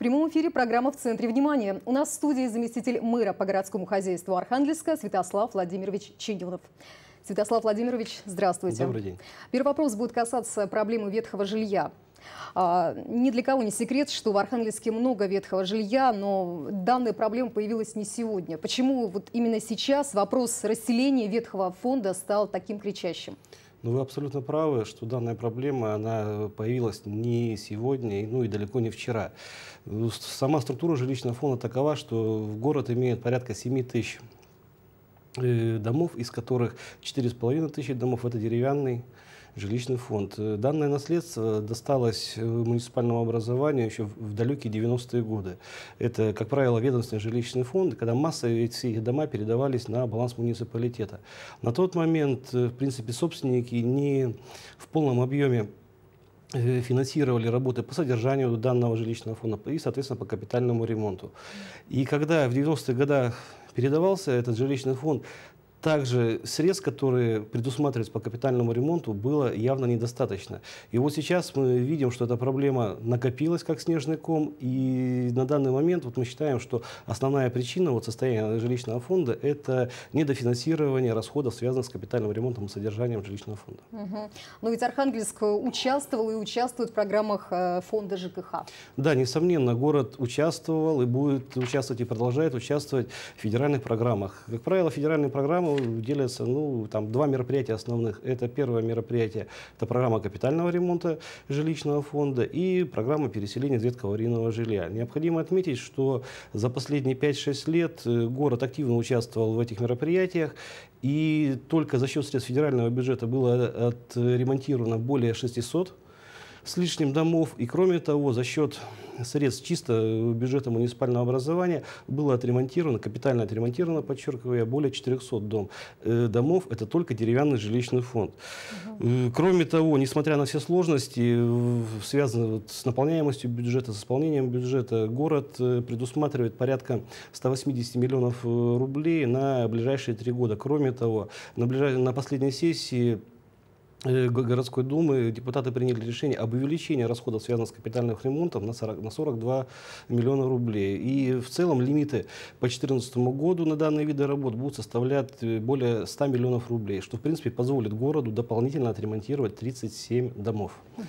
В прямом эфире программа «В центре внимания». У нас в студии заместитель мэра по городскому хозяйству Архангельска Святослав Владимирович Чинюнов. Святослав Владимирович, здравствуйте. Добрый день. Первый вопрос будет касаться проблемы ветхого жилья. А, ни для кого не секрет, что в Архангельске много ветхого жилья, но данная проблема появилась не сегодня. Почему вот именно сейчас вопрос расселения ветхого фонда стал таким кричащим? Ну, вы абсолютно правы, что данная проблема, она появилась не сегодня, ну и далеко не вчера. Сама структура жилищного фонда такова, что в город имеет порядка 7 тысяч э, домов, из которых 4,5 тысячи домов – это деревянный жилищный фонд. Э, данное наследство досталось э, муниципальному образованию еще в далекие 90-е годы. Это, как правило, ведомственный жилищный фонд, когда масса все их дома передавались на баланс муниципалитета. На тот момент, э, в принципе, собственники не в полном объеме финансировали работы по содержанию данного жилищного фонда и, соответственно, по капитальному ремонту. И когда в 90-х годах передавался этот жилищный фонд, также средств, которые предусматриваются по капитальному ремонту, было явно недостаточно. И вот сейчас мы видим, что эта проблема накопилась как снежный ком, и на данный момент вот мы считаем, что основная причина вот состояния жилищного фонда – это недофинансирование расходов, связанных с капитальным ремонтом и содержанием жилищного фонда. Угу. Но ведь Архангельск участвовал и участвует в программах э, фонда ЖКХ. Да, несомненно, город участвовал и будет участвовать и продолжает участвовать в федеральных программах. Как правило, федеральные программы программу делятся ну, там, два мероприятия основных. Это первое мероприятие, это программа капитального ремонта жилищного фонда и программа переселения из жилья. Необходимо отметить, что за последние 5-6 лет э, город активно участвовал в этих мероприятиях, и только за счет средств федерального бюджета было отремонтировано более 600 с лишним домов. И кроме того, за счет средств чисто бюджета муниципального образования было отремонтировано, капитально отремонтировано, подчеркиваю я, более 400 дом, э, домов. Это только деревянный жилищный фонд. Угу. Кроме того, несмотря на все сложности, связанные вот с наполняемостью бюджета, с исполнением бюджета, город э, предусматривает порядка 180 миллионов рублей на ближайшие три года. Кроме того, на, ближай... на последней сессии Э, городской думы депутаты приняли решение об увеличении расходов, связанных с капитальным ремонтом, на, 40, на 42 миллиона рублей. И в целом лимиты по 2014 году на данные виды работ будут составлять э, более 100 миллионов рублей, что в принципе позволит городу дополнительно отремонтировать 37 домов. Угу.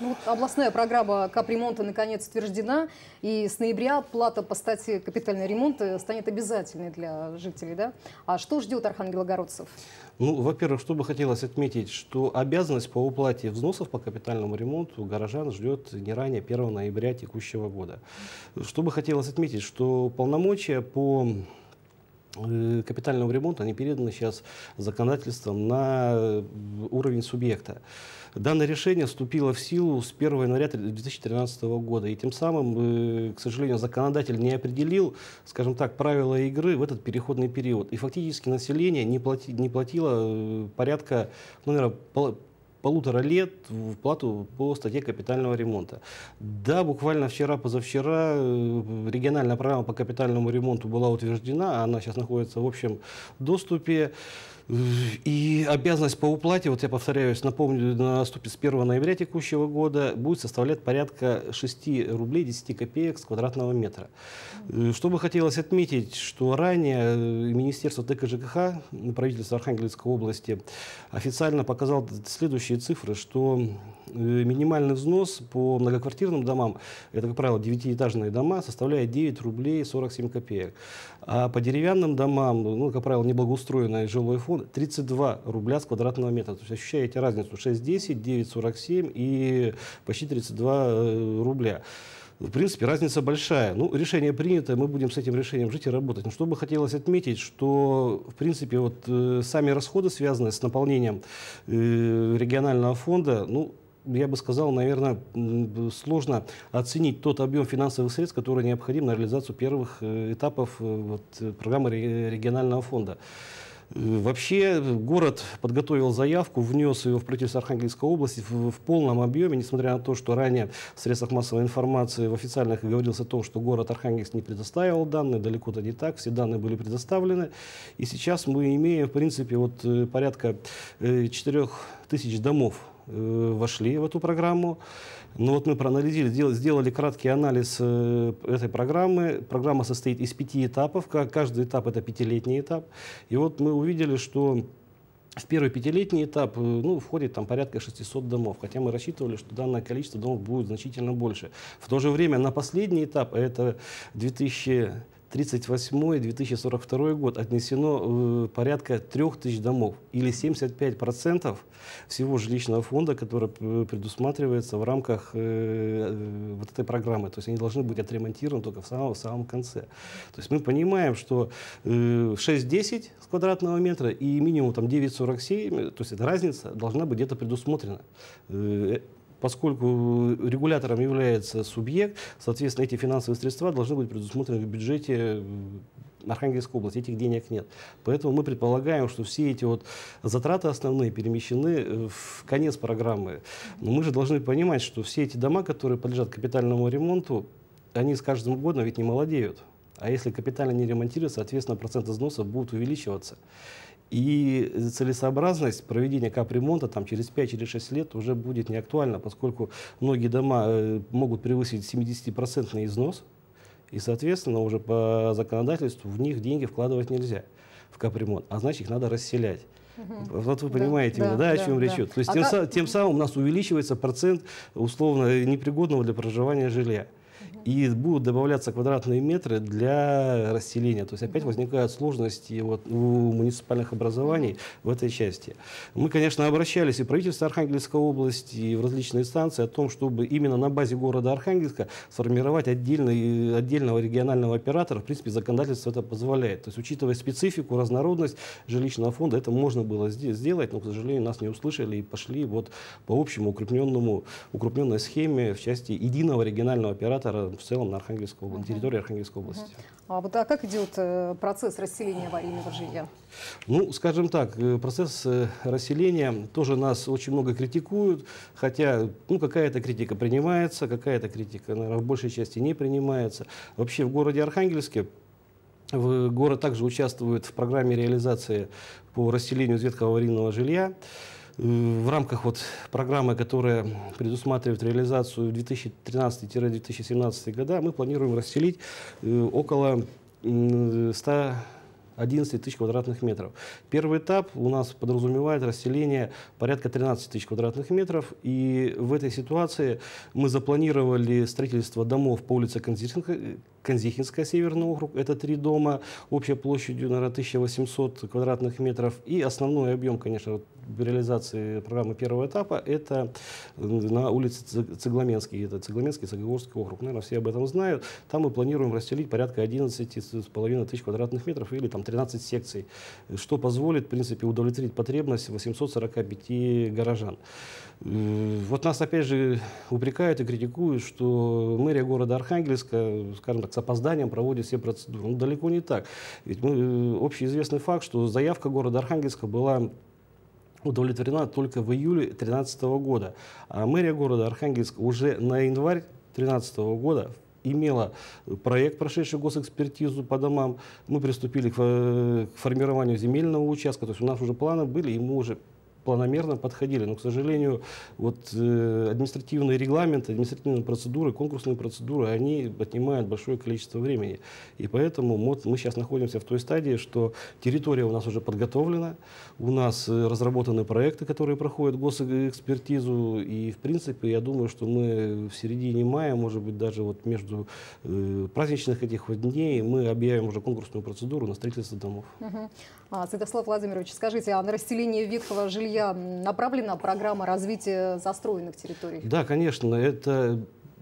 Ну, вот областная программа капремонта наконец утверждена, и с ноября плата по статье капитальный ремонт станет обязательной для жителей. Да? А что ждет архангелогородцев? Ну, во-первых, что бы хотелось отметить, что обязанность по уплате взносов по капитальному ремонту горожан ждет не ранее 1 ноября текущего года. Что бы хотелось отметить, что полномочия по э, капитального ремонта, они переданы сейчас законодательством на уровень субъекта. Данное решение вступило в силу с 1 января 2013 года. И тем самым, э, к сожалению, законодатель не определил, скажем так, правила игры в этот переходный период. И фактически население не, плати, не платило э, порядка, ну, наверное, полутора лет в плату по статье капитального ремонта. Да, буквально вчера-позавчера э, региональная программа по капитальному ремонту была утверждена, она сейчас находится в общем доступе. И обязанность по уплате, вот я повторяюсь, напомню, наступит с 1 ноября текущего года, будет составлять порядка 6 рублей 10 копеек с квадратного метра. Э, что бы хотелось отметить, что ранее э, Министерство ТКЖКХ, правительство Архангельской области, официально показал следующие цифры, что минимальный взнос по многоквартирным домам, это, как правило, девятиэтажные дома, составляет 9 рублей 47 копеек. А по деревянным домам, ну, как правило, неблагоустроенный жилой фонд, 32 рубля с квадратного метра. То есть ощущаете разницу 6,10, 9,47 и почти 32 э, рубля. В принципе, разница большая. Ну, решение принято, мы будем с этим решением жить и работать. Но что бы хотелось отметить, что, в принципе, вот э, сами расходы, связанные с наполнением э, регионального фонда, ну, я бы сказал, наверное, сложно оценить тот объем финансовых средств, который необходим на реализацию первых э, этапов э, вот, программы регионального фонда. Вообще город подготовил заявку, внес ее в правительство Архангельской области в, в полном объеме, несмотря на то, что ранее в средствах массовой информации в официальных говорилось о том, что город Архангельск не предоставил данные, далеко-то не так, все данные были предоставлены. И сейчас мы имеем, в принципе, вот э, порядка 4 э, тысяч домов э, вошли в эту программу. Но вот мы проанализировали, сделали, сделали краткий анализ э, этой программы. Программа состоит из пяти этапов. Каждый этап это пятилетний этап. И вот мы увидели, что в первый пятилетний этап э, ну, входит там порядка 600 домов, хотя мы рассчитывали, что данное количество домов будет значительно больше. В то же время на последний этап, а это 2000 38-2042 год отнесено э, порядка 3000 домов или 75% всего жилищного фонда, который предусматривается в рамках э, вот этой программы. То есть они должны быть отремонтированы только в самом, в самом конце. То есть мы понимаем, что э, 6-10 с квадратного метра и минимум там 9,47, то есть эта разница должна быть где-то предусмотрена. Э, поскольку регулятором является субъект, соответственно, эти финансовые средства должны быть предусмотрены в бюджете Архангельской области, этих денег нет. Поэтому мы предполагаем, что все эти вот затраты основные перемещены э, в конец программы. Но мы же должны понимать, что все эти дома, которые подлежат капитальному ремонту, они с каждым годом ведь не молодеют. А если капитально не ремонтировать, соответственно, процент износов будет увеличиваться. И целесообразность проведения капремонта там, через 5 или 6 лет уже будет не актуальна, поскольку многие дома э, могут превысить 70% износ, и, соответственно, уже по законодательству в них деньги вкладывать нельзя в капремонт, а значит, их надо расселять. Угу. Вот вы понимаете, да, да, да, о чем да, речь идет. То есть а тем, как... тем самым у нас увеличивается процент условно непригодного для проживания жилья и будут добавляться квадратные метры для расселения. То есть опять возникают сложности вот у муниципальных образований в этой части. Мы, конечно, обращались и в правительство Архангельской области, и в различные инстанции о том, чтобы именно на базе города Архангельска сформировать отдельный, отдельного регионального оператора. В принципе, законодательство это позволяет. То есть, учитывая специфику, разнородность жилищного фонда, это можно было сделать, но, к сожалению, нас не услышали и пошли вот по общему укрепненному, укрепненной схеме в части единого регионального оператора в целом на Архангельской области, угу. территории Архангельской области. Угу. А вот а как идет э, процесс расселения аварийного жилья? Ну, скажем так, э, процесс э, расселения тоже нас очень много критикуют, хотя ну, какая-то критика принимается, какая-то критика, наверное, в большей части не принимается. Вообще в городе Архангельске в город также участвует в программе реализации по расселению из ветхого аварийного жилья. В рамках вот программы, которая предусматривает реализацию 2013-2017 года, мы планируем расселить э, около 100 11 тысяч квадратных метров. Первый этап у нас подразумевает расселение порядка 13 тысяч квадратных метров. И в этой ситуации мы запланировали строительство домов по улице Конзихинская, Северный округ. Это три дома общей площадью, наверное, 1800 квадратных метров. И основной объем, конечно, реализации программы первого этапа, это на улице Цегламенский. Это Цегламенский, Цагогорский округ. Наверное, все об этом знают. Там мы планируем расселить порядка 11,5 тысяч квадратных метров или там 13 секций, что позволит, в принципе, удовлетворить потребность 845 горожан. Вот нас, опять же, упрекают и критикуют, что мэрия города Архангельска, скажем так, с опозданием проводит все процедуры. Ну, далеко не так. Ведь мы, э, общеизвестный факт, что заявка города Архангельска была удовлетворена только в июле 2013 года. А мэрия города Архангельск уже на январь 2013 года имела проект, прошедший госэкспертизу по домам. Мы приступили к формированию земельного участка. То есть у нас уже планы были, и мы уже планомерно подходили. Но, к сожалению, вот э, административные регламенты, административные процедуры, конкурсные процедуры, они отнимают большое количество времени. И поэтому вот мы сейчас находимся в той стадии, что территория у нас уже подготовлена, у нас э, разработаны проекты, которые проходят госэкспертизу. И, в принципе, я думаю, что мы в середине мая, может быть, даже вот между э, праздничных этих вот дней мы объявим уже конкурсную процедуру на строительство домов. Угу. А, Святослав Владимирович, скажите, а на расселение ветхого жилья направлена программа развития застроенных территорий? Да, конечно, это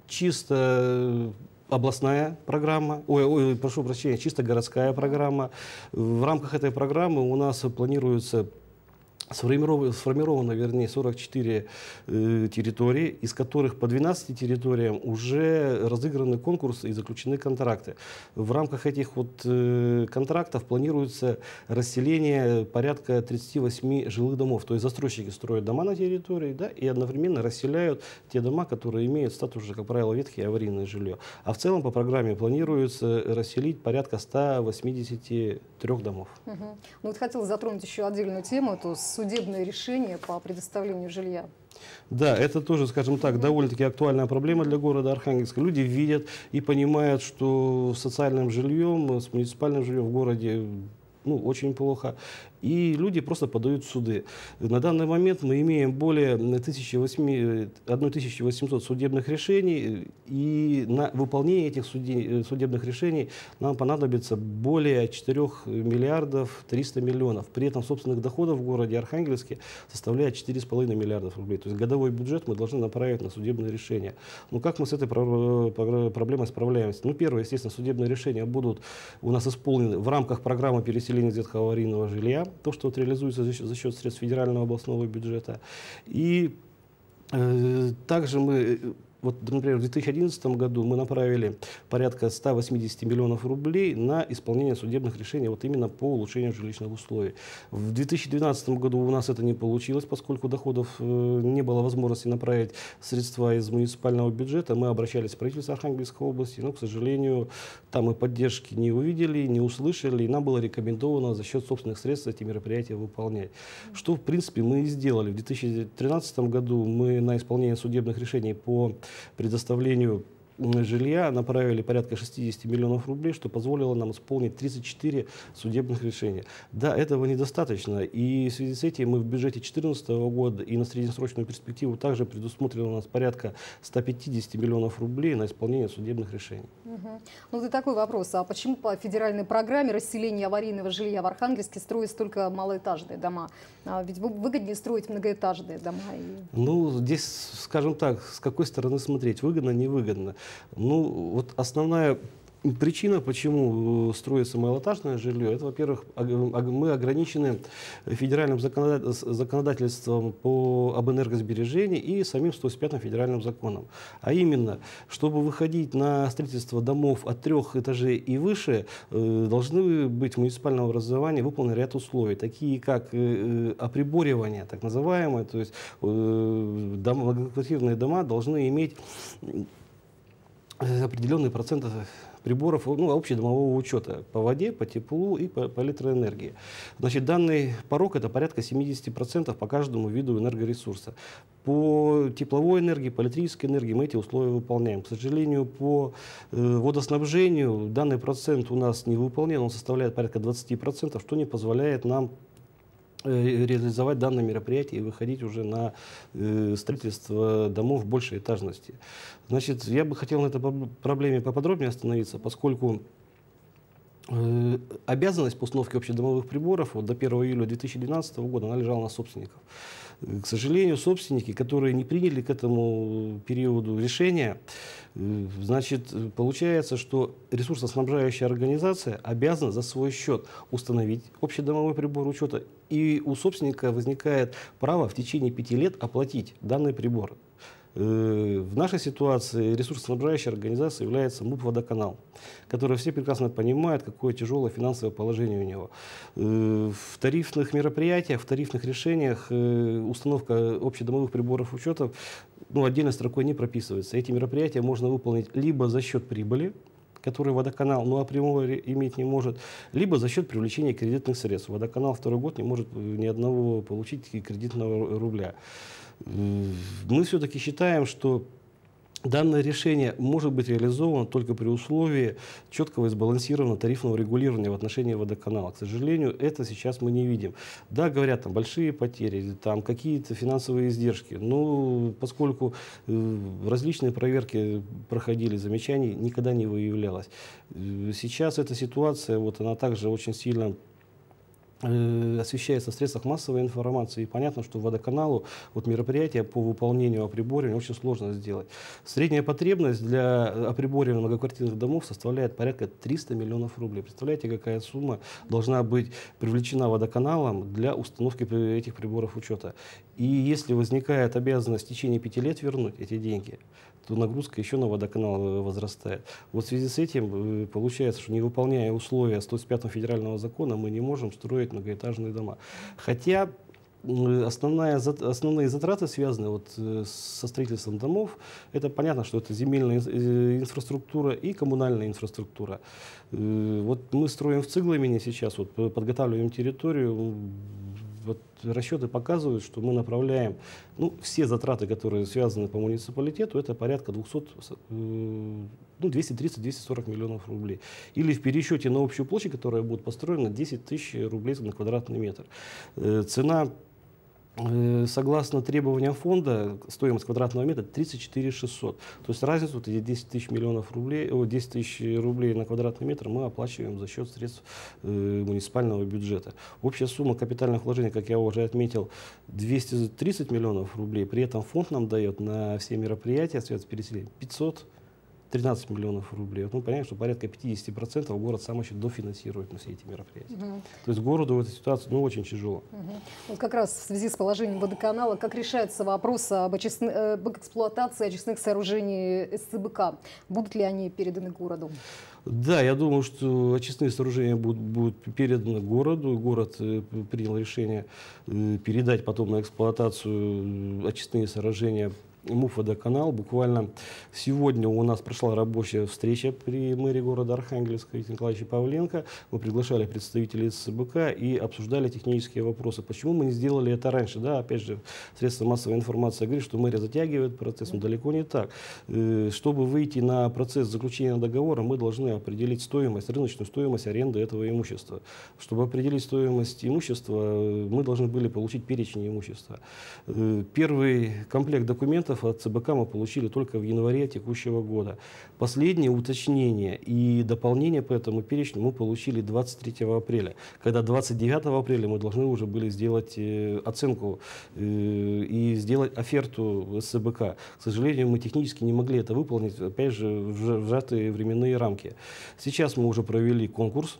чисто областная программа, ой, ой, прошу прощения, чисто городская программа. В рамках этой программы у нас планируется сформировано, сформировано вернее, 44 э, территории, из которых по 12 территориям уже разыграны конкурсы и заключены контракты. В рамках этих вот э, контрактов планируется расселение порядка 38 жилых домов. То есть застройщики строят дома на территории да, и одновременно расселяют те дома, которые имеют статус, как правило, ветхие аварийное жилье. А в целом по программе планируется расселить порядка 183 домов. Угу. Ну вот хотела затронуть еще отдельную тему, это судебное решение по предоставлению жилья. Да, это тоже, скажем так, довольно-таки актуальная проблема для города Архангельска. Люди видят и понимают, что с социальным жильем, с муниципальным жильем в городе ну, очень плохо и люди просто подают в суды. На данный момент мы имеем более 1800 судебных решений, и на выполнение этих судебных решений нам понадобится более 4 миллиардов 300 миллионов. При этом собственных доходов в городе Архангельске составляет 4,5 миллиардов рублей. То есть годовой бюджет мы должны направить на судебные решения. Ну как мы с этой проблемой справляемся? Ну первое, естественно, судебные решения будут у нас исполнены в рамках программы переселения детского аварийного жилья то, что вот реализуется за счет, за счет средств федерального областного бюджета. И э, также мы вот, например, в 2011 году мы направили порядка 180 миллионов рублей на исполнение судебных решений вот именно по улучшению жилищных условий. В 2012 году у нас это не получилось, поскольку доходов э, не было возможности направить средства из муниципального бюджета. Мы обращались в правительство Архангельской области, но, к сожалению, там мы поддержки не увидели, не услышали, и нам было рекомендовано за счет собственных средств эти мероприятия выполнять. Что, в принципе, мы и сделали. В 2013 году мы на исполнение судебных решений по предоставлению жилья направили порядка 60 миллионов рублей, что позволило нам исполнить 34 судебных решения. Да, этого недостаточно, и в связи с этим мы в бюджете 2014 года и на среднесрочную перспективу также предусмотрено у нас порядка 150 миллионов рублей на исполнение судебных решений. Угу. Ну, вот такой вопрос. А почему по федеральной программе расселения аварийного жилья в Архангельске строятся только малоэтажные дома? А ведь выгоднее строить многоэтажные дома. И... Ну, здесь, скажем так, с какой стороны смотреть, выгодно, невыгодно. Ну, вот основная Причина, почему э, строится малоэтажное жилье, это, во-первых, мы ограничены федеральным законодательством по, об энергосбережении и самим 105 федеральным законом. А именно, чтобы выходить на строительство домов от трех этажей и выше, э, должны быть в муниципальном образовании выполнен ряд условий, такие как э, оприборивание, так называемое, то есть многоквартирные дома должны иметь определенные проценты приборов ну, общедомового учета по воде, по теплу и по, по электроэнергии. Значит, данный порог это порядка 70% по каждому виду энергоресурса. По тепловой энергии, по электрической энергии мы эти условия выполняем. К сожалению, по э, водоснабжению данный процент у нас не выполнен, он составляет порядка 20%, что не позволяет нам Э, реализовать данное мероприятие и выходить уже на э, строительство домов большей этажности. Значит, я бы хотел на этой проблеме поподробнее остановиться, поскольку э, обязанность по установке общедомовых приборов вот, до 1 июля 2012 года она лежала на собственников. К сожалению, собственники, которые не приняли к этому периоду решения, значит, получается, что ресурсоснабжающая организация обязана за свой счет установить общедомовой прибор учета, и у собственника возникает право в течение пяти лет оплатить данный прибор. Э, в нашей ситуации ресурсоснабжающей организацией является МУП «Водоканал», который все прекрасно понимают, какое тяжелое финансовое положение у него. Э, в тарифных мероприятиях, в тарифных решениях э, установка общедомовых приборов учета ну, отдельной строкой не прописывается. Эти мероприятия можно выполнить либо за счет прибыли, который водоканал ну, априори иметь не может, либо за счет привлечения кредитных средств. Водоканал второй год не может ни одного получить кредитного рубля. Мы все-таки считаем, что Данное решение может быть реализовано только при условии четкого и сбалансированного тарифного регулирования в отношении водоканала. К сожалению, это сейчас мы не видим. Да, говорят, там большие потери, там какие-то финансовые издержки, но поскольку э, различные проверки проходили, замечаний никогда не выявлялось. Э, сейчас эта ситуация, вот она также очень сильно освещается в средствах массовой информации. И понятно, что водоканалу вот мероприятия по выполнению оприборивания очень сложно сделать. Средняя потребность для оприборивания многоквартирных домов составляет порядка 300 миллионов рублей. Представляете, какая сумма должна быть привлечена водоканалом для установки этих приборов учета. И если возникает обязанность в течение пяти лет вернуть эти деньги, то нагрузка еще на водоканал э, возрастает. Вот в связи с этим э, получается, что не выполняя условия 105 федерального закона, мы не можем строить многоэтажные дома. Хотя основная, основные затраты, связанные вот э, со строительством домов, это понятно, что это земельная инфраструктура и коммунальная инфраструктура. Вот мы строим в Цигломине сейчас, вот подготавливаем территорию, вот расчеты показывают, что мы направляем ну, все затраты, которые связаны по муниципалитету, это порядка 200, э, ну, 230-240 миллионов рублей. Или в пересчете на общую площадь, которая будет построена, 10 тысяч рублей на квадратный метр. Э, цена согласно требованиям фонда, стоимость квадратного метра 34 600. То есть разницу, вот эти 10 тысяч миллионов рублей, 10 тысяч рублей на квадратный метр мы оплачиваем за счет средств э, муниципального бюджета. Общая сумма капитальных вложений, как я уже отметил, 230 миллионов рублей. При этом фонд нам дает на все мероприятия, связанные с переселением, 500 13 миллионов рублей. Вот мы понимаем, что порядка 50% город сам еще дофинансирует на все эти мероприятия. Угу. То есть городу в этой ситуации ну, очень тяжело. Угу. Вот как раз в связи с положением водоканала, как решается вопрос об, очистн... Э, об эксплуатации очистных сооружений СЦБК? Будут ли они переданы городу? Да, я думаю, что очистные сооружения будут, будут переданы городу. Город э, принял решение э, передать потом на эксплуатацию очистные сооружения МУФ «Водоканал». Буквально сегодня у нас прошла рабочая встреча при мэрии города Архангельска Виктора Николаевича Павленко. Мы приглашали представителей СБК и обсуждали технические вопросы. Почему мы не сделали это раньше? Да, опять же, средства массовой информации говорят, что мэрия затягивает процесс, но далеко не так. Э, чтобы выйти на процесс заключения договора, мы должны определить стоимость, рыночную стоимость аренды этого имущества. Чтобы определить стоимость имущества, э, мы должны были получить перечень имущества. Э, первый комплект документов ответов от ЦБК мы получили только в январе текущего года. Последнее уточнение и дополнение по этому перечню мы получили 23 апреля, когда 29 апреля мы должны уже были сделать э, оценку э, и сделать оферту СБК. К сожалению, мы технически не могли это выполнить, опять же, в сжатые временные рамки. Сейчас мы уже провели конкурс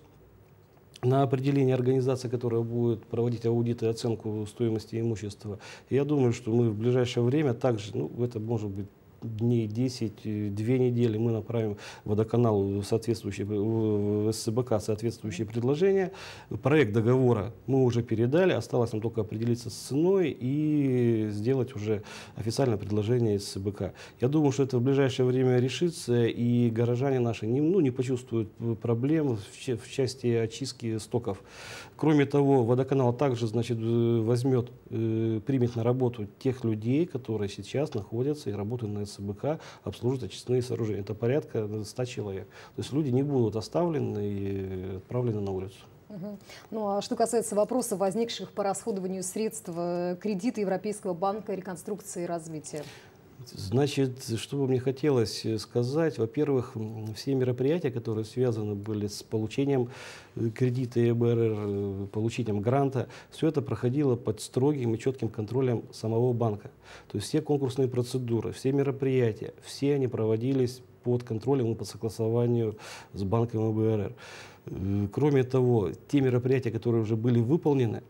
на определение организации, которая будет проводить аудит и оценку стоимости имущества. Я думаю, что мы в ближайшее время также, ну, это может быть дней 10, э, две недели мы направим водоканалу соответствующие, в СБК соответствующие предложения. Проект договора мы уже передали, осталось нам только определиться с ценой и сделать уже официальное предложение СБК. Я думаю, что это в ближайшее время решится, и горожане наши не, ну, не почувствуют проблем в, в части очистки стоков. Кроме того, водоканал также значит, э, возьмет, э, примет на работу тех людей, которые сейчас находятся и работают на СБК, обслуживают очистные сооружения. Это порядка 100 человек. То есть люди не будут оставлены и отправлены на улицу. Ну а что касается вопросов, возникших по расходованию средств э, кредита Европейского банка реконструкции и развития? Значит, что бы мне хотелось э, сказать, во-первых, все мероприятия, которые связаны были с получением э, кредита ЕБРР, э, получением гранта, все это проходило под строгим и четким контролем самого банка. То есть все конкурсные процедуры, все мероприятия, все они проводились под контролем и под согласованию с банком ЕБРР. Кроме того, те мероприятия, которые уже были выполнены,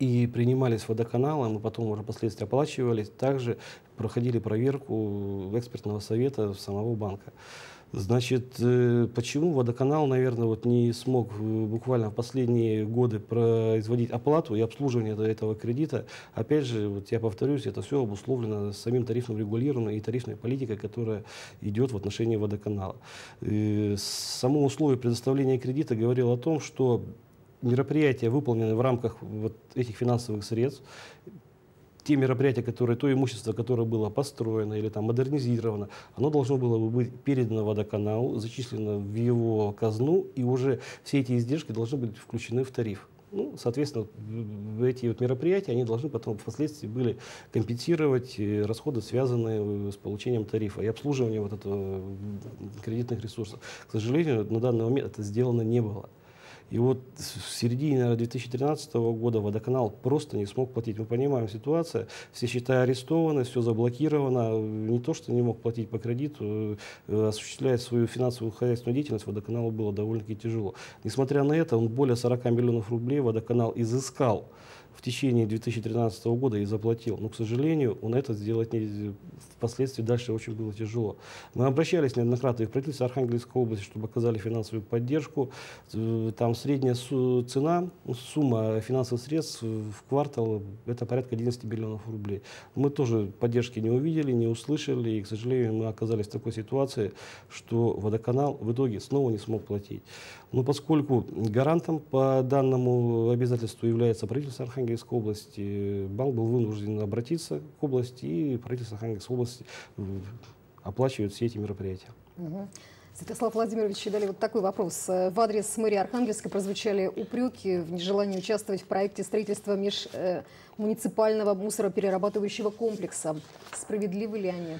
и принимались водоканалом, и потом уже впоследствии оплачивались, также проходили проверку экспертного совета самого банка. Значит, э, почему водоканал, наверное, вот не смог э, буквально в последние годы производить оплату и обслуживание этого кредита? Опять же, вот я повторюсь, это все обусловлено самим тарифным регулированием и тарифной политикой, которая идет в отношении водоканала. И само условие предоставления кредита говорило о том, что мероприятия, выполненные в рамках вот этих финансовых средств, те мероприятия, которые, то имущество, которое было построено или там модернизировано, оно должно было бы быть передано водоканалу, зачислено в его казну, и уже все эти издержки должны быть включены в тариф. Ну, соответственно, эти вот мероприятия, они должны потом впоследствии были компенсировать э, расходы, связанные э, с получением тарифа и обслуживанием вот этого кредитных ресурсов. К сожалению, на данный момент это сделано не было. И вот в середине 2013 года водоканал просто не смог платить. Мы понимаем ситуацию, все счета арестованы, все заблокировано. Не то, что не мог платить по кредиту, э, осуществлять свою финансовую хозяйственную деятельность водоканалу было довольно-таки тяжело. Несмотря на это, он более 40 миллионов рублей водоканал изыскал в течение 2013 года и заплатил. Но, к сожалению, он это сделать не, впоследствии дальше очень было тяжело. Мы обращались неоднократно и в правительство Архангельской области, чтобы оказали финансовую поддержку. Э, там средняя цена, сумма финансовых средств в квартал это порядка 11 миллионов рублей. Мы тоже поддержки не увидели, не услышали, и, к сожалению, мы оказались в такой ситуации, что водоканал в итоге снова не смог платить. Но поскольку гарантом по данному обязательству является правительство Архангельской области, банк был вынужден обратиться к области, и правительство Архангельской области э, оплачивает все эти мероприятия. Угу. Святослав Владимирович дали вот такой вопрос. В адрес мэрии Архангельска прозвучали упреки в нежелании участвовать в проекте строительства межмуниципального мусороперерабатывающего комплекса. Справедливы ли они?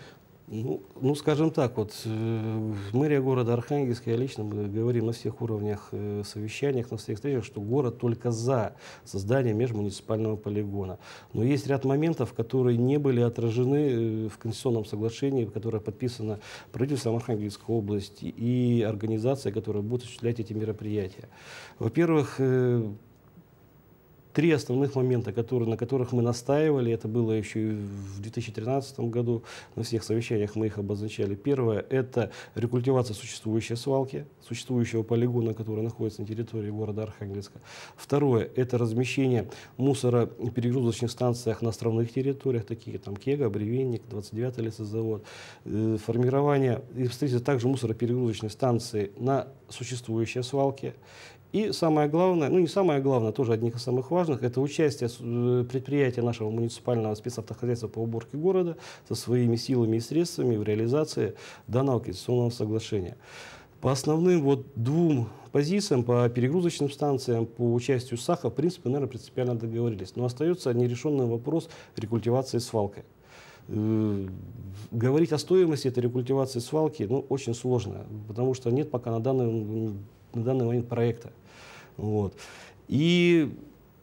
Ну, ну, скажем так, вот э, мэрия города Архангельска, я лично мы говорим на всех уровнях э, совещаниях, на всех встречах, что город только за создание межмуниципального полигона. Но есть ряд моментов, которые не были отражены э, в конституционном соглашении, которое подписано правительством Архангельской области и организацией, которая будет осуществлять эти мероприятия. Во-первых, э, три основных момента, которые, на которых мы настаивали. Это было еще и в 2013 году. На всех совещаниях мы их обозначали. Первое – это рекультивация существующей свалки, существующего полигона, который находится на территории города Архангельска. Второе – это размещение мусора в перегрузочных станциях на островных территориях, такие там Кега, Бревенник, 29-й лесозавод. Э, формирование и строительство также мусороперегрузочной станции на существующей свалке. И самое главное, ну не самое главное, тоже одних из самых важных, это участие э, предприятия нашего муниципального спецавтохозяйства по уборке города со своими силами и средствами в реализации данного конституционного соглашения. По основным вот двум позициям, по перегрузочным станциям, по участию САХа, в принципе, наверное, принципиально договорились. Но остается нерешенный вопрос рекультивации свалкой. Э, говорить о стоимости этой рекультивации свалки ну, очень сложно, потому что нет пока на данный, на данный момент проекта. Вот. И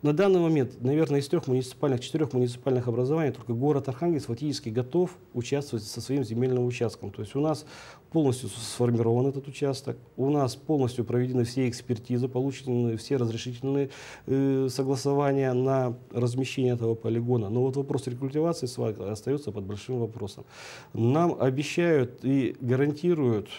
на данный момент, наверное, из трех муниципальных, четырех муниципальных образований только город Архангельск фактически готов участвовать со своим земельным участком. То есть у нас полностью сформирован этот участок, у нас полностью проведены все экспертизы, получены все разрешительные э, согласования на размещение этого полигона. Но вот вопрос рекультивации остается под большим вопросом. Нам обещают и гарантируют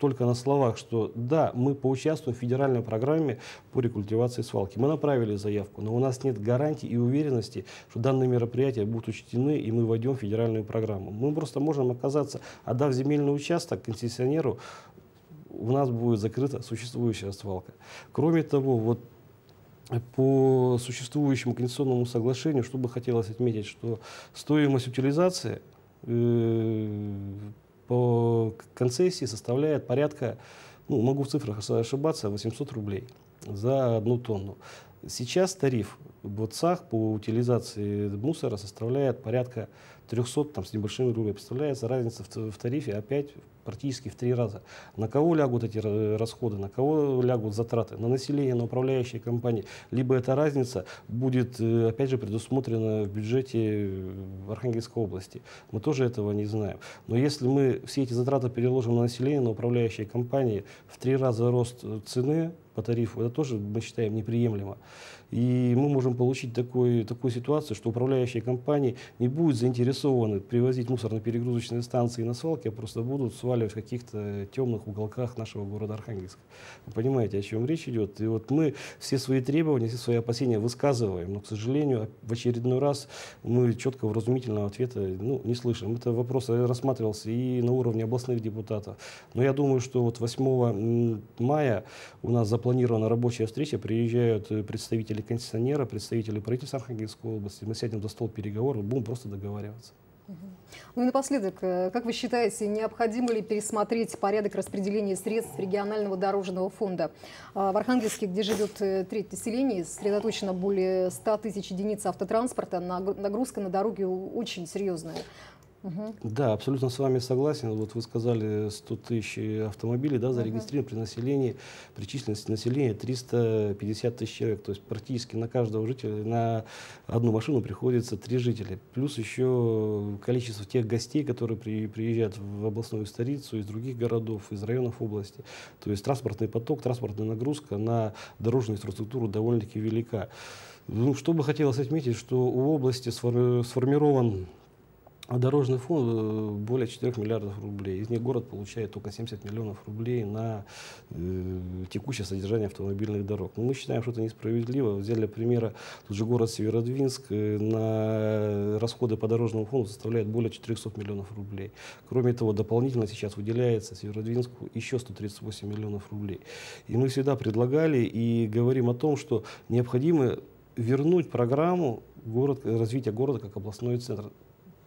только на словах, что да, мы поучаствуем в федеральной программе по рекультивации свалки. Мы направили заявку, но у нас нет гарантии и уверенности, что данные мероприятия будут учтены, и мы войдем в федеральную программу. Мы просто можем оказаться, отдав земельный участок концессионеру, у нас будет закрыта существующая свалка. Кроме того, вот по существующему конституционному соглашению, что бы хотелось отметить, что стоимость утилизации э, по концессии составляет порядка, ну, могу в цифрах ошибаться, 800 рублей за одну тонну. Сейчас тариф в ЦАХ по утилизации мусора составляет порядка 300 там, с небольшими рублей. Представляется разница в, в тарифе опять практически в три раза. На кого лягут эти расходы, на кого лягут затраты? На население, на управляющие компании. Либо эта разница будет, э, опять же, предусмотрена в бюджете э, Архангельской области. Мы тоже этого не знаем. Но если мы все эти затраты переложим на население, на управляющие компании, в три раза рост цены по тарифу, это тоже, мы считаем, неприемлемо. И мы можем получить такой, такую ситуацию, что управляющие компании не будут заинтересованы привозить мусор на перегрузочные станции и на свалки, а просто будут сваливать в каких-то темных уголках нашего города Архангельска. Вы понимаете, о чем речь идет? И вот мы все свои требования, все свои опасения высказываем, но, к сожалению, в очередной раз мы четко вразумительного ответа ну, не слышим. Это вопрос рассматривался и на уровне областных депутатов. Но я думаю, что вот 8 мая у нас запланирована рабочая встреча, приезжают представители представители концессионера, представители правительства Архангельской области. Мы сядем за стол переговоров, будем просто договариваться. Ну и напоследок, э, как вы считаете, необходимо ли пересмотреть порядок распределения средств регионального дорожного фонда? А, в Архангельске, где живет э, треть населения, сосредоточено более 100 тысяч единиц автотранспорта, нагрузка на дороге очень серьезная. Угу. Да, абсолютно с вами согласен. Вот вы сказали 100 тысяч автомобилей да, зарегистрированы угу. при населении, при численности населения 350 тысяч человек. То есть практически на каждого жителя, на одну машину приходится три жителя. Плюс еще количество тех гостей, которые при, приезжают в областную столицу из других городов, из районов области. То есть транспортный поток, транспортная нагрузка на дорожную инфраструктуру довольно-таки велика. Ну, что бы хотелось отметить, что у области сформирован дорожный фонд э, более 4 миллиардов рублей. Из них город получает только 70 миллионов рублей на э, текущее содержание автомобильных дорог. Но мы считаем, что это несправедливо. Взяли примера тот же город Северодвинск э, на расходы по дорожному фонду составляет более 400 миллионов рублей. Кроме того, дополнительно сейчас выделяется Северодвинску еще 138 миллионов рублей. И мы всегда предлагали и говорим о том, что необходимо вернуть программу город, развития города как областной центр.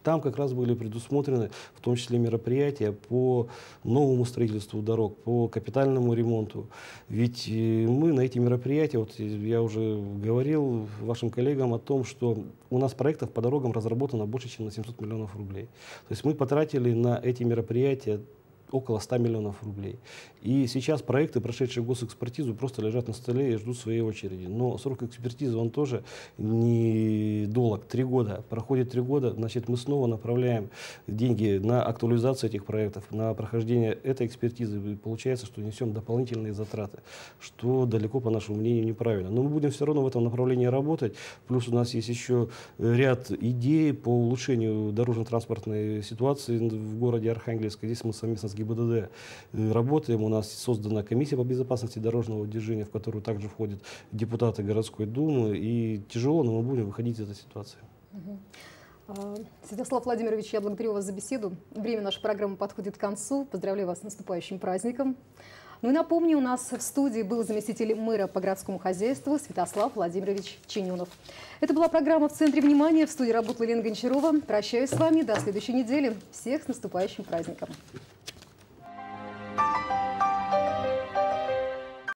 Там как раз были предусмотрены в том числе мероприятия по новому строительству дорог, по капитальному ремонту. Ведь э, мы на эти мероприятия, вот я уже говорил вашим коллегам о том, что у нас проектов по дорогам разработано больше, чем на 700 миллионов рублей. То есть мы потратили на эти мероприятия около 100 миллионов рублей. И сейчас проекты, прошедшие госэкспертизу, просто лежат на столе и ждут своей очереди. Но срок экспертизы, он тоже не долг, три года. Проходит три года, значит, мы снова направляем деньги на актуализацию этих проектов, на прохождение этой экспертизы. И получается, что несем дополнительные затраты, что далеко, по нашему мнению, неправильно. Но мы будем все равно в этом направлении работать. Плюс у нас есть еще ряд идей по улучшению дорожно-транспортной ситуации в городе Архангельск. Здесь мы совместно с ГИБДД э, работаем. У нас создана комиссия по безопасности дорожного движения, в которую также входят депутаты городской думы. И тяжело, но мы будем выходить из этой ситуации. А, Святослав Владимирович, я благодарю вас за беседу. Время нашей программы подходит к концу. Поздравляю вас с наступающим праздником. Ну и напомню, у нас в студии был заместитель мэра по городскому хозяйству Святослав Владимирович Чинюнов. Это была программа «В центре внимания». В студии работала Лена Гончарова. Прощаюсь с вами до следующей недели. Всех с наступающим праздником. thank you